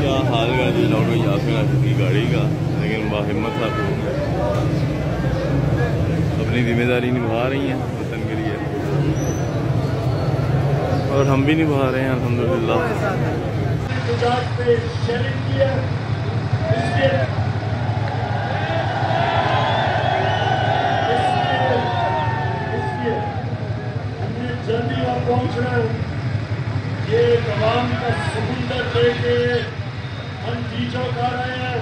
کیا حال کا جی لوڈو یہاں پہ آ چکی گاڑی کا؟ لیکن باہمت صاحب لوگ اپنی ذمہ داری نبھا رہی ہیں وطن کے لیے۔ اور ہم بھی نبھا رہے ہیں، الحمدللہ۔ پہنچنا ہے۔ یہ تمام کا سمندر لے کے ہم جی چوک رہے ہیں۔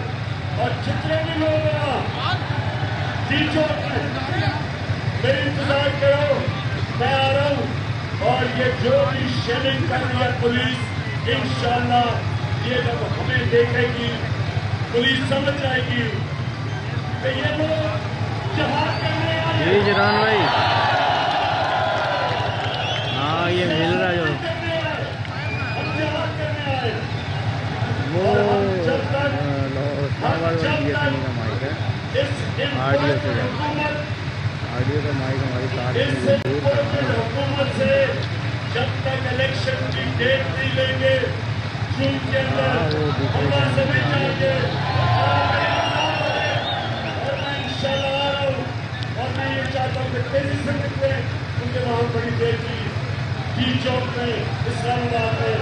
اور جتنے بھی لوگ ہیں جی میں میری انتظار کرو۔ میں آ رہا ہوں۔ اور یہ جو بھی شیئرنگ کر رہی ہے پولیس، انشاءاللہ یہ جب ہمیں دیکھے گی، پولیس سمجھ جائے گی۔ کہ یہ لوگ جہاد کرنے آئے جی جران بھائی ہاں یہ مل رہا جو کرنے آئے ہم جہاد کرنے آئے وہ اور ہم جب تک اسلام آباد والی بی ایس این کا مائک ہے اس آڈیو سے جائے۔ حکومت آڈیو کا مائک ہماری کار اس میں دور حکومت سے جب تک الیکشن کی ڈیٹ نہیں لیں گے جون کے اندر وہ دوسرے اللہ جائیں گے اور میں انشاءاللہ آ رہا ہوں اور میں یہ چاہتا ہوں کہ تیزی سے نکلے کیونکہ وہاں بڑی دیر کی بی چوک میں اسلام آباد میں